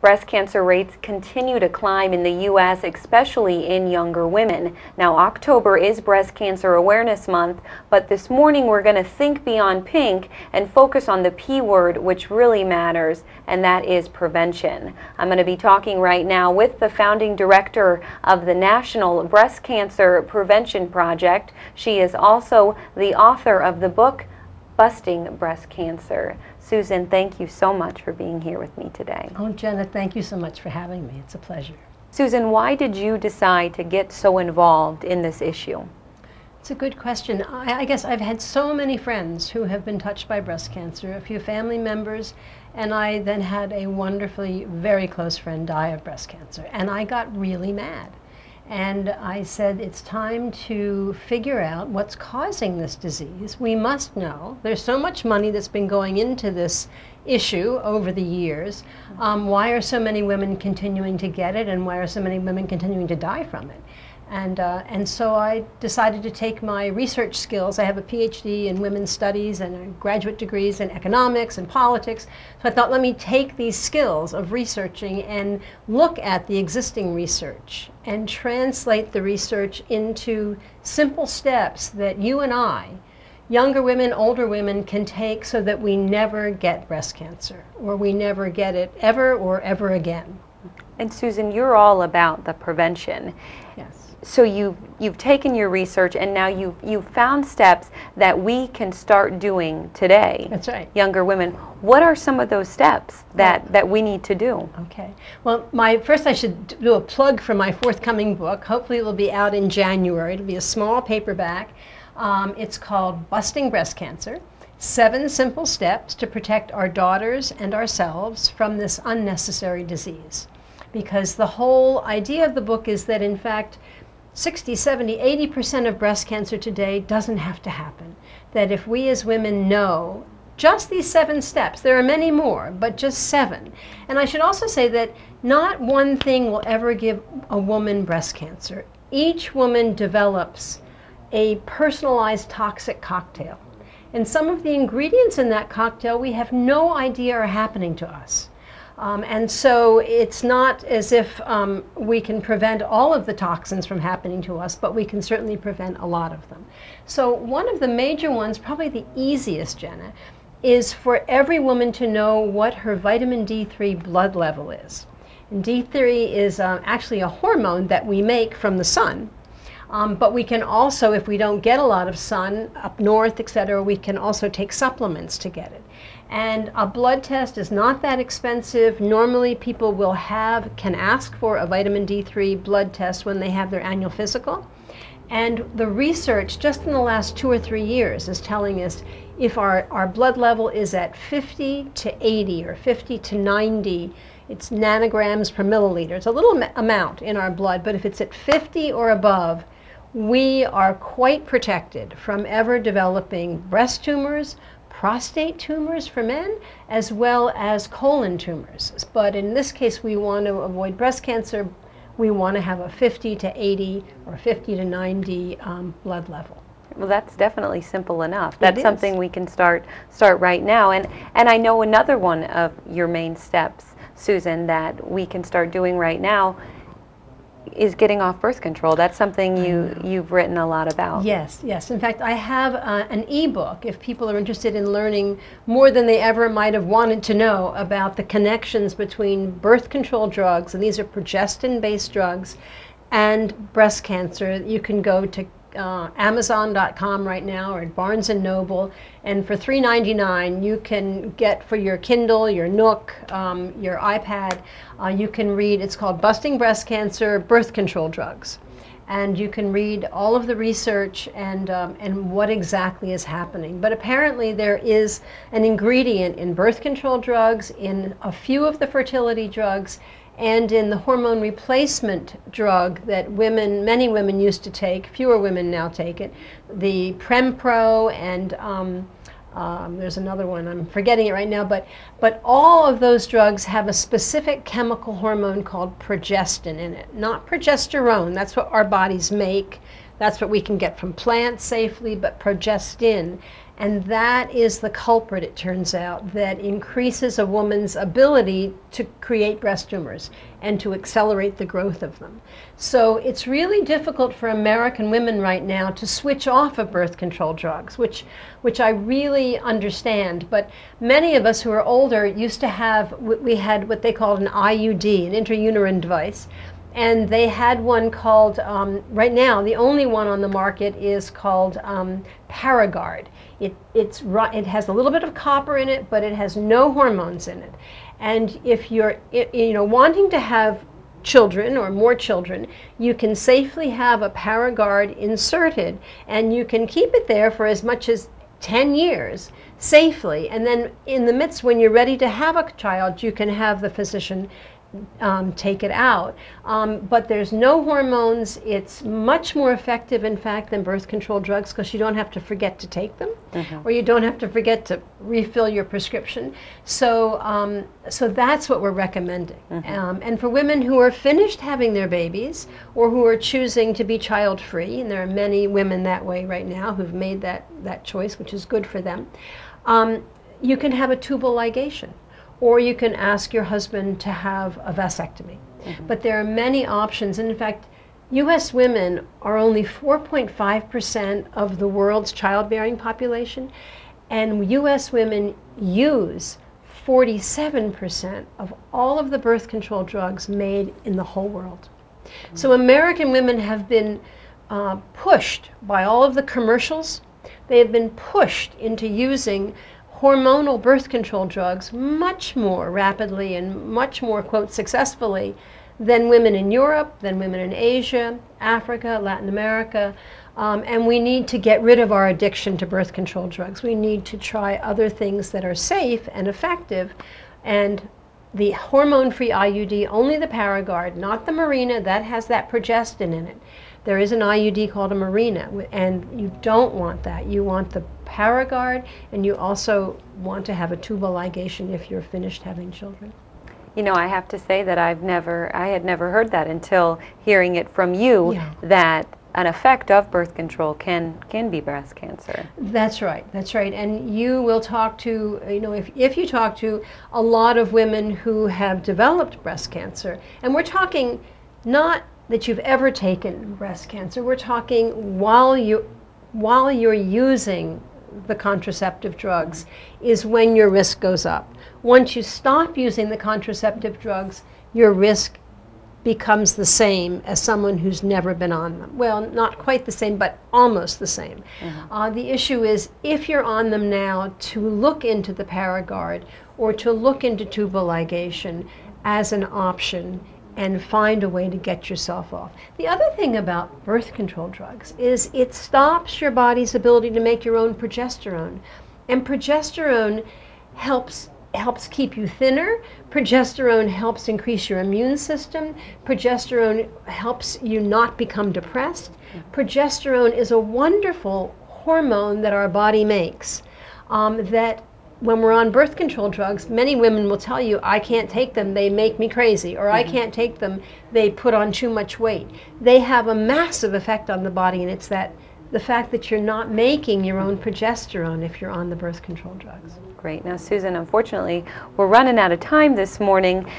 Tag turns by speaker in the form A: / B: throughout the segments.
A: breast cancer rates continue to climb in the U.S., especially in younger women. Now, October is Breast Cancer Awareness Month, but this morning we're going to think beyond pink and focus on the P word, which really matters, and that is prevention. I'm going to be talking right now with the founding director of the National Breast Cancer Prevention Project. She is also the author of the book, Busting Breast Cancer. Susan, thank you so much for being here with me today.
B: Oh, Jenna, thank you so much for having me. It's a pleasure.
A: Susan, why did you decide to get so involved in this issue?
B: It's a good question. I, I, guess I've had so many friends who have been touched by breast cancer, a few family members, and I then had a wonderfully very close friend die of breast cancer. And I got really mad. And I said, it's time to figure out what's causing this disease. We must know. There's so much money that's been going into this issue over the years. Um, why are so many women continuing to get it, and why are so many women continuing to die from it? And, uh, and so I decided to take my research skills. I have a PhD in women's studies and graduate degrees in economics and politics. So I thought, let me take these skills of researching and look at the existing research and translate the research into simple steps that you and I, younger women, older women, can take so that we never get breast cancer or we never get it ever or ever again.
A: And Susan, you're all about the prevention. So you've you've taken your research and now you've you've found steps that we can start doing today.
B: That's right.
A: Younger women. What are some of those steps that that we need to do?
B: Okay. Well, my first I should do a plug for my forthcoming book. Hopefully, it will be out in January. It'll be a small paperback. Um, it's called Busting Breast Cancer. Seven simple steps to protect our daughters and ourselves from this unnecessary disease. Because the whole idea of the book is that, in fact, 60, 70, 80% of breast cancer today doesn't have to happen. That if we as women know just these seven steps, there are many more, but just seven. And I should also say that not one thing will ever give a woman breast cancer. Each woman develops a personalized toxic cocktail. And some of the ingredients in that cocktail we have no idea are happening to us. Um, and so it's not as if um, we can prevent all of the toxins from happening to us, but we can certainly prevent a lot of them. So one of the major ones, probably the easiest, Jenna, is for every woman to know what her vitamin D3 blood level is. And D3 is uh, actually a hormone that we make from the sun. Um, but we can also, if we don't get a lot of sun up north, et cetera, we can also take supplements to get it. And a blood test is not that expensive. Normally, people will have, can ask for a vitamin D3 blood test when they have their annual physical. And the research just in the last two or three years is telling us if our, our blood level is at 50 to 80 or 50 to 90, it's nanograms per milliliter. It's a little amount in our blood, but if it's at 50 or above, we are quite protected from ever developing breast tumors, prostate tumors for men as well as colon tumors. But in this case, we want to avoid breast cancer. We want to have a 50 to 80 or 50 to 90 um, blood level.
A: Well, that's definitely simple enough. That's something we can start start right now. And and I know another one of your main steps, Susan, that we can start doing right now is getting off birth control. That's something you you've written a lot about.
B: Yes, yes. In fact, I have uh, an ebook if people are interested in learning more than they ever might have wanted to know about the connections between birth control drugs, and these are progestin-based drugs, and breast cancer. You can go to uh, Amazon.com right now or at Barnes and Noble, and for $3.99 you can get for your Kindle, your Nook, um, your iPad, uh, you can read. It's called "Busting Breast Cancer: Birth Control Drugs," and you can read all of the research and um, and what exactly is happening. But apparently there is an ingredient in birth control drugs, in a few of the fertility drugs, and in the hormone replacement drug that women, many women used to take, fewer women now take it, the Prempro and um, um, there's another one, I'm forgetting it right now, but, but all of those drugs have a specific chemical hormone called progestin in it, not progesterone. That's what our bodies make. That's what we can get from plants safely, but progestin. And that is the culprit, it turns out, that increases a woman's ability to create breast tumors and to accelerate the growth of them. So it's really difficult for American women right now to switch off of birth control drugs, which, which I really understand. But many of us who are older used to have, we had what they called an IUD, an intrauterine device and they had one called um, right now the only one on the market is called um, Paragard. It it's it has a little bit of copper in it, but it has no hormones in it. And if you're you know wanting to have children or more children, you can safely have a Paragard inserted, and you can keep it there for as much as 10 years safely. And then in the midst, when you're ready to have a child, you can have the physician um, take it out. Um, but there's no hormones. It's much more effective, in fact, than birth control drugs because you don't have to forget to take them, mm-hmm. or you don't have to forget to refill your prescription. So, um, so that's what we're recommending. Mm-hmm. Um, and for women who are finished having their babies or who are choosing to be child-free, and there are many women that way right now who've made that that choice, which is good for them. Um, you can have a tubal ligation or you can ask your husband to have a vasectomy. Mm-hmm. But there are many options. And in fact, US women are only 4.5% of the world's childbearing population, and US women use 47% of all of the birth control drugs made in the whole world. Mm-hmm. So American women have been uh, pushed by all of the commercials. They have been pushed into using hormonal birth control drugs much more rapidly and much more, quote, successfully than women in Europe, than women in Asia, Africa, Latin America. Um, and we need to get rid of our addiction to birth control drugs. We need to try other things that are safe and effective. And the hormone free IUD, only the Paragard, not the Mirena, that has that progestin in it. There is an IUD called a Mirena, and you don't want that. You want the Paragard, and you also want to have a tubal ligation if you're finished having children.
A: You know, I have to say that I've never, I had never heard that until hearing it from you yeah. that an effect of birth control can can be breast cancer.
B: That's right. That's right. And you will talk to, you know, if, if you talk to a lot of women who have developed breast cancer, and we're talking not that you've ever taken breast cancer, we're talking while you while you're using the contraceptive drugs is when your risk goes up. Once you stop using the contraceptive drugs, your risk becomes the same as someone who's never been on them. Well, not quite the same, but almost the same. Mm-hmm. Uh, the issue is if you're on them now, to look into the Paragard or to look into tubal ligation as an option and find a way to get yourself off. The other thing about birth control drugs is it stops your body's ability to make your own progesterone. And progesterone helps helps keep you thinner. Progesterone helps increase your immune system. Progesterone helps you not become depressed. Progesterone is a wonderful hormone that our body makes um, that when we're on birth control drugs, many women will tell you, I can't take them, they make me crazy, or mm-hmm. I can't take them, they put on too much weight. They have a massive effect on the body, and it's that the fact that you're not making your own progesterone if you're on the birth control drugs.
A: Great. Now, Susan, unfortunately, we're running out of time this morning.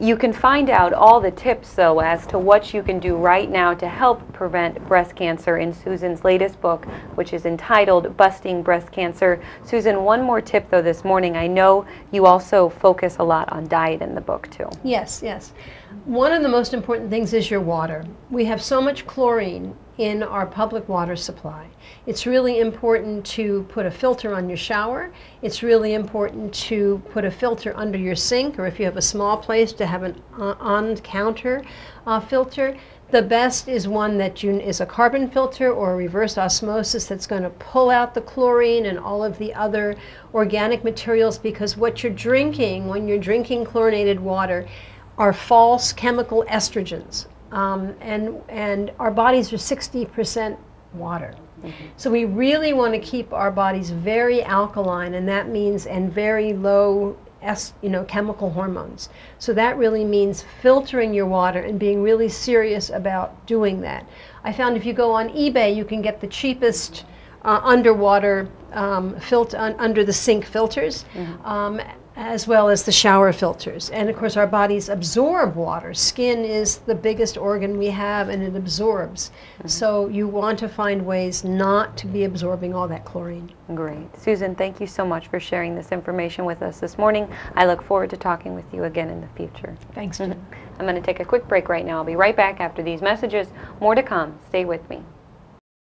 A: You can find out all the tips, though, as to what you can do right now to help prevent breast cancer in Susan's latest book, which is entitled Busting Breast Cancer. Susan, one more tip, though, this morning. I know you also focus a lot on diet in the book, too.
B: Yes, yes. One of the most important things is your water. We have so much chlorine in our public water supply. It's really important to put a filter on your shower. It's really important to put a filter under your sink, or if you have a small place, to have an on-counter uh, filter. The best is one that you, is a carbon filter or a reverse osmosis that's going to pull out the chlorine and all of the other organic materials because what you're drinking when you're drinking chlorinated water are false chemical estrogens. Um, and, and our bodies are 60% water. So we really want to keep our bodies very alkaline, and that means and very low, es, you know, chemical hormones. So that really means filtering your water and being really serious about doing that. I found if you go on eBay, you can get the cheapest uh, underwater um, filter un- under the sink filters. Um, as well as the shower filters. And of course, our bodies absorb water. Skin is the biggest organ we have and it absorbs. Mm-hmm. So, you want to find ways not to be absorbing all that chlorine.
A: Great. Susan, thank you so much for sharing this information with us this morning. I look forward to talking with you again in the future.
B: Thanks, mm-hmm. Jen.
A: I'm going to take a quick break right now. I'll be right back after these messages. More to come. Stay with me.